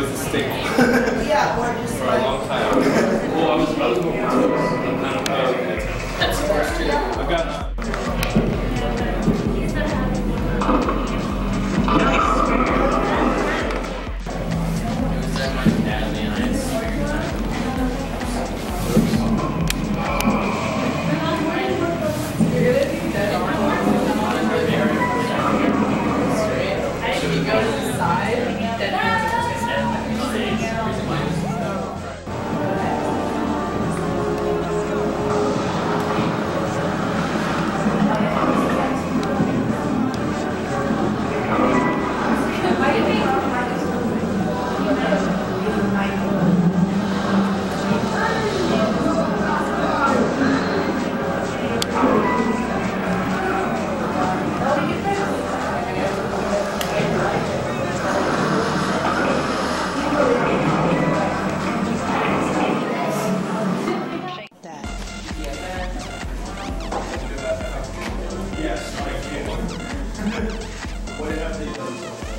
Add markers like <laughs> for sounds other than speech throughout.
was a stick. yeah, <laughs> or just For a long time. <laughs> well, I was, I was more. That's the first two. I've got Yes, I can. <laughs> what did I?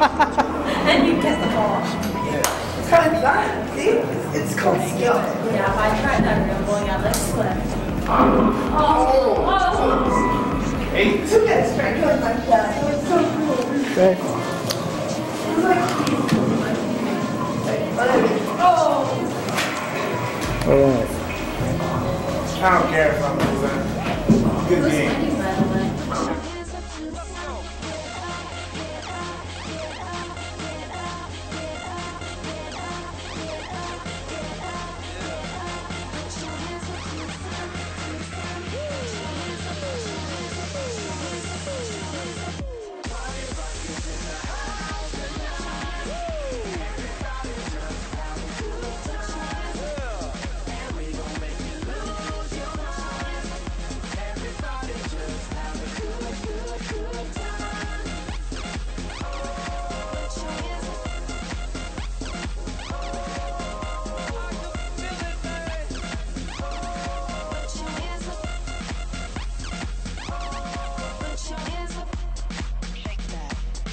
And you get the ball. It's kind of fun. See? It's, it's called skill. Yeah, if I tried that real ball, yeah, let's slip. Oh, oh. Eight. Look at it, straight going like that. It was so cool. Okay. It was like, oh. All right. I don't care if I'm losing. Good game.